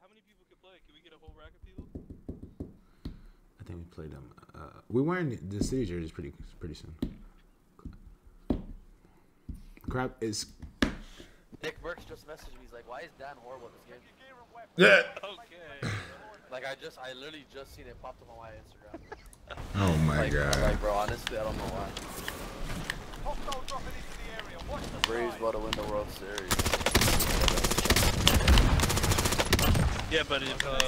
How many people could play? Can we get a whole rack of people? I think we played them. Uh, we wearing the city jerseys pretty pretty soon. Crap is Dick Burks just messaged me. He's like, "Why is Dan horrible at this game?" yeah. Okay. Like, I just, I literally just seen it popped up on my Instagram. Oh my like, god. like, bro, honestly, I don't know why. The Braves about to win the World Series. Yeah, but if uh,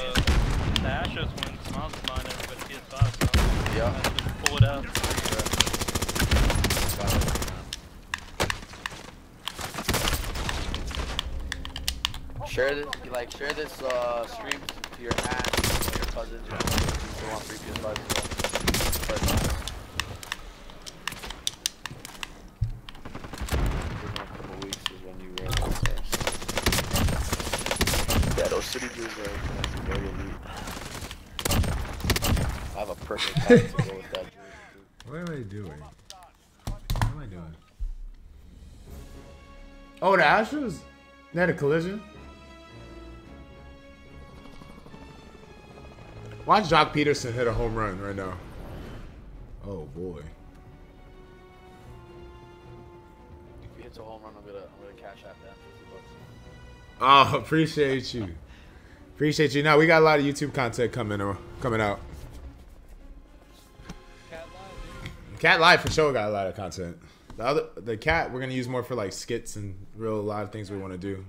the Astros win, Smiles is mine, everybody gets five, so Yeah. I have pull it out. Share this, like, share this uh, stream to your aunt, your cousins, you know, people who want free PS5 as well. This. Those city dudes are are very elite. I have a perfect hat to go with that jersey. What am I doing? What am I doing? Oh, the Astros? They had a collision? Watch Joc Pederson hit a home run right now. Oh boy. If he hits a home run, I'm gonna, I'm gonna cash out that 50 bucks. Oh, appreciate you. Appreciate you. Now we got a lot of YouTube content coming uh, coming out. KAT Live for sure got a lot of content. The other the cat we're gonna use more for like skits and real a lot of things we want to do.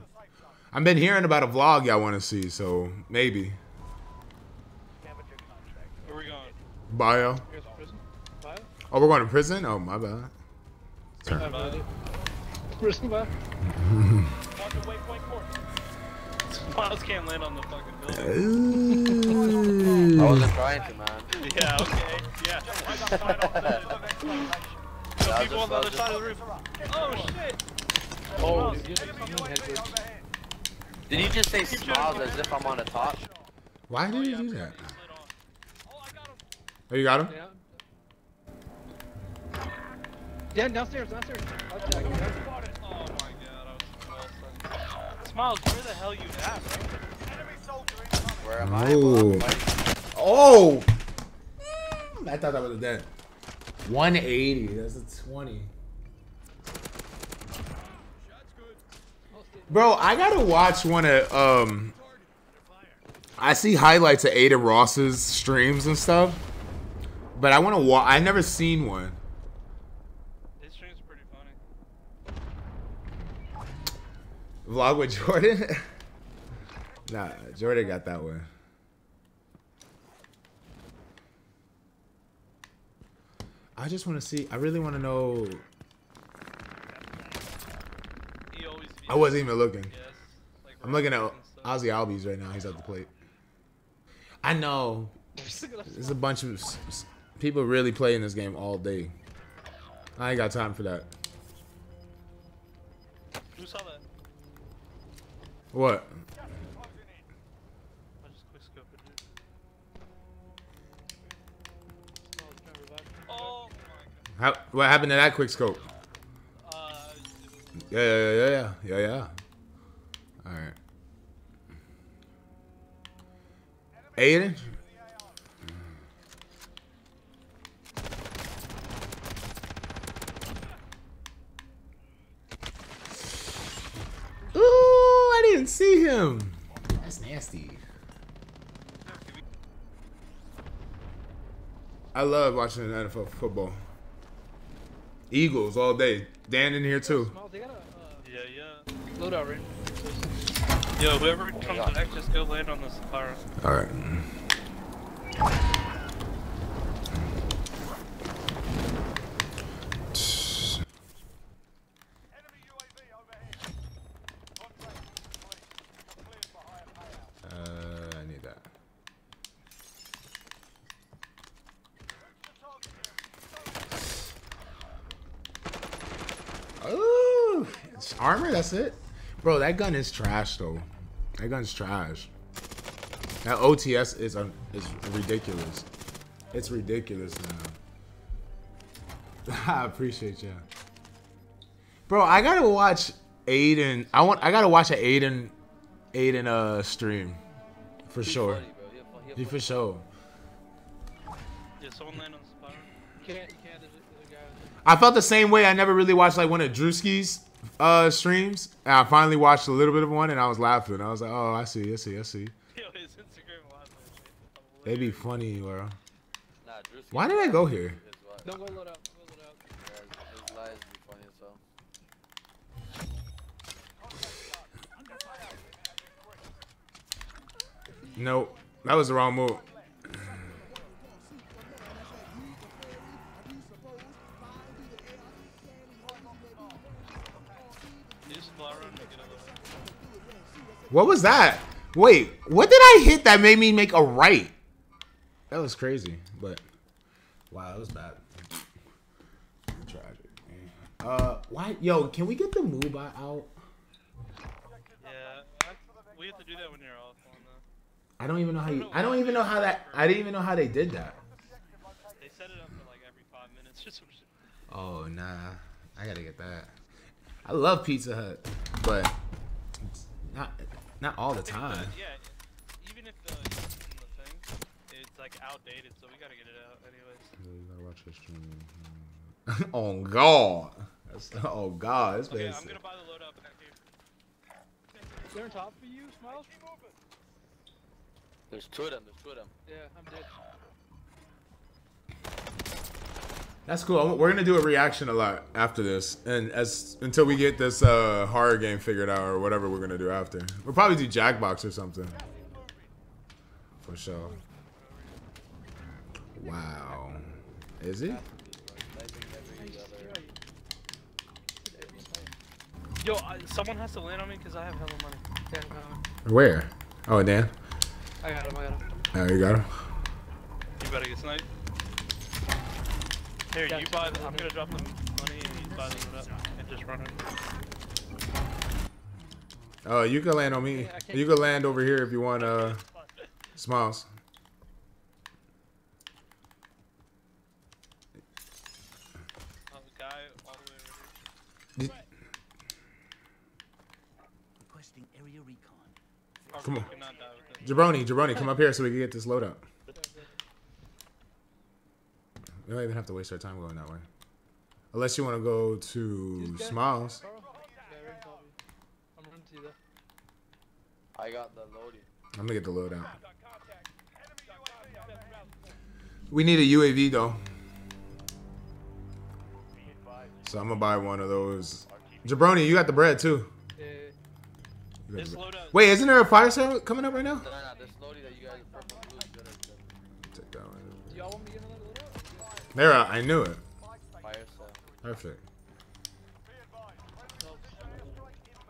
I've been hearing about a vlog y'all want to see, so maybe Where we going? bio. Bio? Oh, we're going to prison. Oh my bad. Sorry. I've read it. Prison bio? Smiles can't land on the fucking building. I wasn't trying to, man. Yeah, okay. Yeah. I people on the other side of the roof. Oh shit! Oh, did you just headbirds? Did you just say smiles as if I'm on the top? Why did you oh, do that? Oh, I got him. Oh, you got him? Yeah. Yeah, downstairs, downstairs. Smiles, where the hell you at, bro? Where am I? Oh. I'm. Mm, I thought that was a dead. 180. That's a 20. Bro, I gotta watch one of um. I see highlights of Adin Ross's streams and stuff, but I want to watch. I never seen one. His stream's pretty funny. Vlog with Jordan. nah, Jordan got that one. I just want to see. I really want to know. I wasn't even looking. I'm looking at. Ozzy Albies right now. He's at the plate. I know. There's a bunch of people really playing this game all day. I ain't got time for that. What? How, what happened to that quick scope? Yeah, yeah, yeah, yeah, yeah, yeah, yeah. All right. Aiden. Him. That's nasty. I love watching the NFL football. Eagles all day. Dan in here too. Small, they got a yeah, yeah. loadout right Yo, whoever comes back, just go land on the Sahara. All right. Uh, I need that. Ooh, it's armor. That's it, bro. That gun is trash though. That gun's trash. That OTS is un- is ridiculous. It's ridiculous now. I appreciate you, bro. I gotta watch Adin. I want. I gotta watch an Adin, Adin uh stream. For He's sure. funny, bro. He a he He funny for sure. Yeah, someone land on the. You can't, you can't, there's there's a guy out there. I felt the same way. I never really watched like one of Drewski's uh streams. And I finally watched a little bit of one and I was laughing. I was like, oh, I see, I see, I see. Yo, his Instagram live They be funny, bro. Nah, Drewski Why did I go here? Don't go load out, go load out. Yeah, lies be funny as hell. Nope. That was the wrong move. What was that? Wait, what did I hit that made me make a right? That was crazy, but wow, that was bad. Tragic. man. Uh, why? Yo, can we get the Muba out? Yeah, I, we have to do that when you're off. I don't even know how you. I don't even know how that. I didn't even know how they did that. They set it up for like every five minutes or. Oh nah, I gotta get that. I love Pizza Hut, but not not all the If the- time. yeah, even if the, the thing, it's like outdated, so we gotta get it out anyways. oh God, That's, oh God, this Okay, man's- I'm gonna buy the load up back here. They're on top of you, Smiles? There's two of them. There's two of them. Yeah, I'm dead. That's cool. We're gonna do a reaction a lot after this, and as until we get this uh, horror game figured out or whatever we're gonna do after. We'll probably do Jackbox or something. For sure. Wow. Is it? Yo, I, someone has to land on me because I have hella money. Yeah, got him. Where? Oh, Dan. I got him, I got him. Oh, you got him. You better get sniped. Here, you buy. The, I'm gonna drop the money and you buy the load up and just run it. Oh, you can land on me. Yeah, You can land over here if you want. Uh, smiles. Oh, the guy all the way over here. Requesting area recon. Come on. cannot die. Jabroni, Jabroni, come up here so we can get this load up. We don't even have to waste our time going that way. Unless you want to go to Smiles. Carl? Yeah, right on top of you. I'm running to you though. I got the loading. I'm gonna get the load out. We need a UAV though. So I'm gonna buy one of those. Jabroni, you got the bread too. Yeah, yeah, You got This the bread. load up. Wait, isn't there a fire sale coming up right now? There, I knew it. Perfect.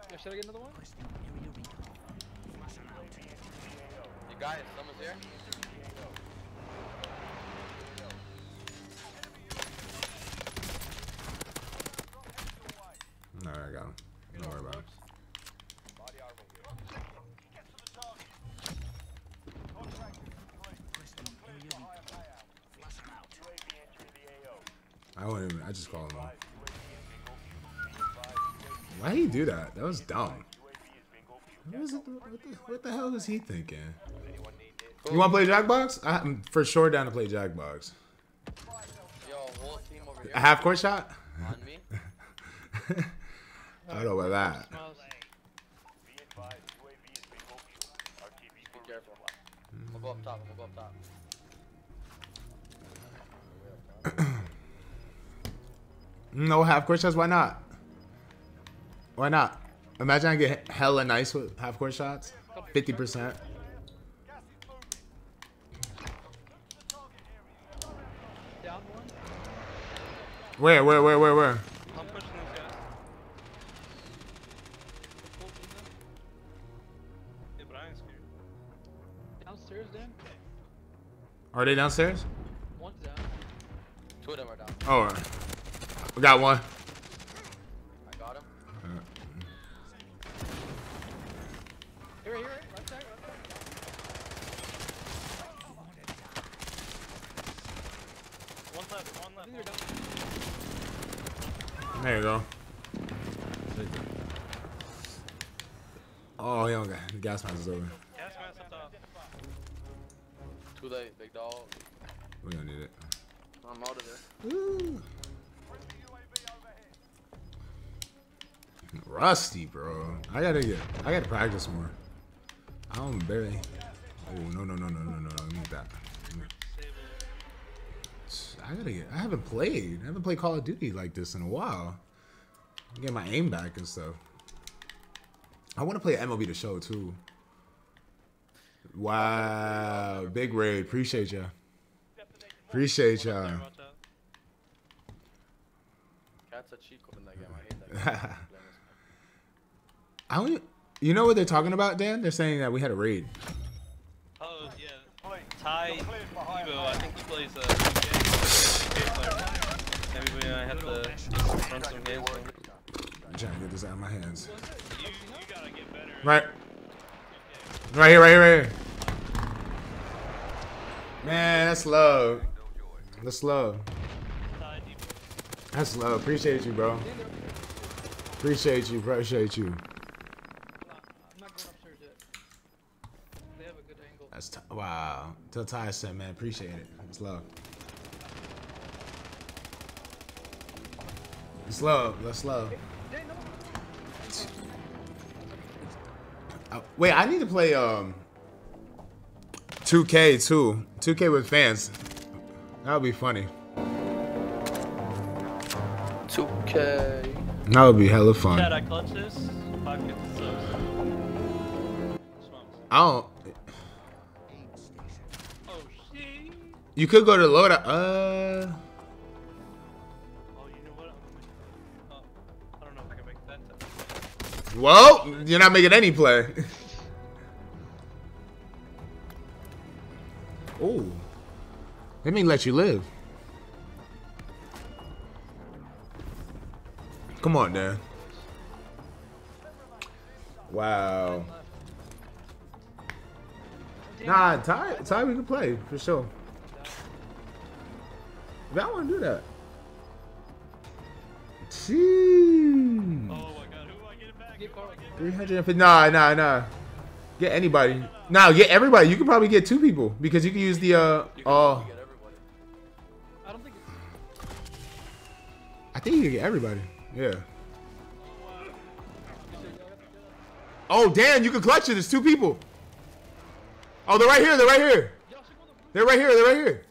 Yeah, should I get another one? Requesting area recon. Flash 'em out. You guys, someone's here? I won't even. I just call him. Why he do that? That was dumb. What, it, what, the, what the hell was he thinking? You want to play Jackbox? I'm for sure down to play Jackbox. Yo, whole team over here. A half court shot? I don't know about that. Smiles. Be careful. I'm gonna go up top. I'm gonna go up top. No half court shots. Why not? Why not? Imagine I get hella nice with half court shots. Fifty percent. Down one. Where? Where? Where? Where? Where? I'm pushing these guys. Full team now. Yeah, but I ain't scared. Downstairs, Dan. Are they downstairs? One's down. Two of them are down. Oh, we got one. I got him. Here, here, right, right side, One left, one left. I think they're One. There you go. Oh, he don't got the gas mask is over. Gas mask up top. Too late, big dog. We don't need it. I'm out of there. Ooh. Rusty, bro. I gotta get. I gotta practice more. I don't barely. Oh no no no no no no! Me get that. Let me- Save it. I gotta get. I haven't played. I haven't played Call of Duty like this in a while. Get my aim back and stuff. I want to play MLB The Show too. Wow, big raid. Appreciate ya. Appreciate ya. Cat's a cheat code in that game. I hate that. I don't. Even, You know what they're talking about, Dan? They're saying that we had a raid. Oh yeah. Ty Evo, I think he plays uh, 2K player. Maybe we uh, have to run some games. I'm trying to get this out of my hands. You, you gotta get better. Right. Right here, right here, right here. Man, that's love. That's love. That's love. Appreciate you, bro. Appreciate you. Appreciate you. I'm not going upstairs yet. They have a good angle. That's t- wow. Tell Ty I man, appreciate it. It's love. It's love. That's love. Uh, wait, I need to play um 2K too. 2K with fans. That would be funny. 2K. That would be hella Chad, fun. I clutch this. 550 subs. Swamps. I don't. You could go to loadout. Uh. Oh, you know what? Oh, I don't know if I can make that. time. Well, you're not making any play. oh. They may let you live. Come on, Dan. Wow. Nah, Ty, Ty, we can play for sure. I want to do that. Jeez. Oh my god, who do I get it back? Who do I get it back? 350. Nah, nah, nah. Get anybody. Nah, get everybody. You can probably get two people because you can use the uh. Oh. I don't think. I think you can get everybody. Yeah. Oh, Dan, you can clutch it. There's two people. Oh, they're right here. They're right here. They're right here. They're right here.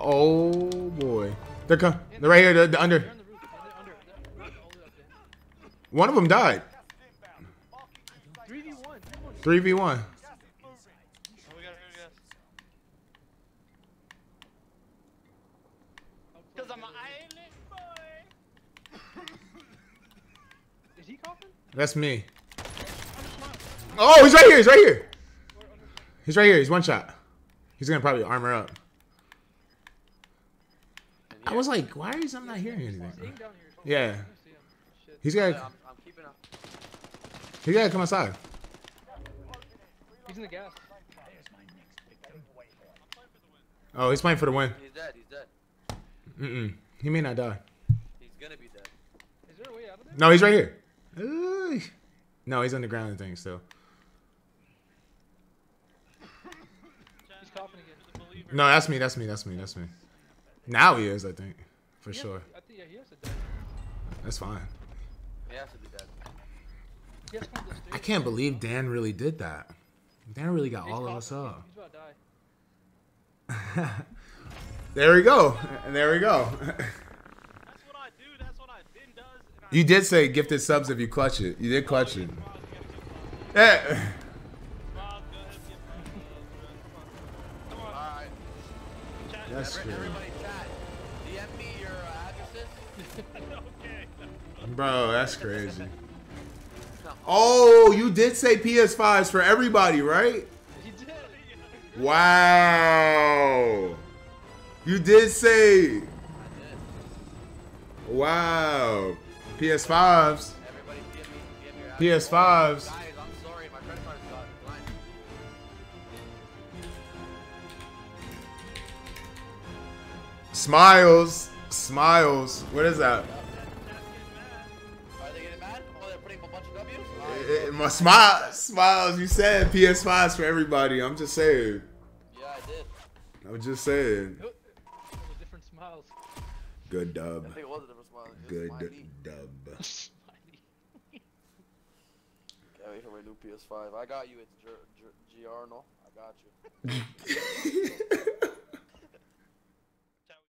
Oh boy. They're com- They're right here. They're, they're under. One of them died. 3v1. 3v1. Three v one. Oh, we got it, guys. Cause I'm an island boy. Is he coughing? That's me. Oh, he's right here. He's right here. He's right here. He's one shot. He's gonna probably armor up. I was like, why is I'm not hearing anything? He's aim down here. Yeah. I see He's Yeah, gotta I'm, um, I'm keeping up. he gotta come outside. He's in the gas. Oh, he's playing for the win. He's dead. He's dead. Mm-mm. He may not die. He's gonna be dead. Is there a way out of there? No, he's right here. Ooh. No, he's underground and things still. He's coughing. No, that's me. That's me. That's me. That's me. Now he is, I think, for He has- sure. I think yeah, he has to die. That's fine. He has to be dead. He has to come to the stage. I can't believe Dan really did that. Dan really got He's all of us up. He's about to die. There we go. And there we go. That's what I do. That's what I been does. And I You did say gifted subs if you clutch it. You did clutch it. Bob, you gotta get Bob. Yeah. Bob, go ahead and get Bob. Come on. Come on. Alright. Chat. That's Every- true. Everybody chat. DM me your uh, addresses. okay. Bro, that's crazy. Oh, you did say PS5s for everybody, right? Wow. You did say. Wow. PS5s. Everybody DM me, DM me your address. PS5s. Guys, I'm sorry. My credit card got blind. Smiles. Smiles. What is that? Eh, My smile, smiles. You said PS5s for everybody. I'm just saying. Yeah, I did. I'm just saying. Different smiles. Good I dub. think it was a different smile. Good smiley. dub. Smiley. Can't wait for my new PS5. I got you. It's G- G- Giorno. I got you.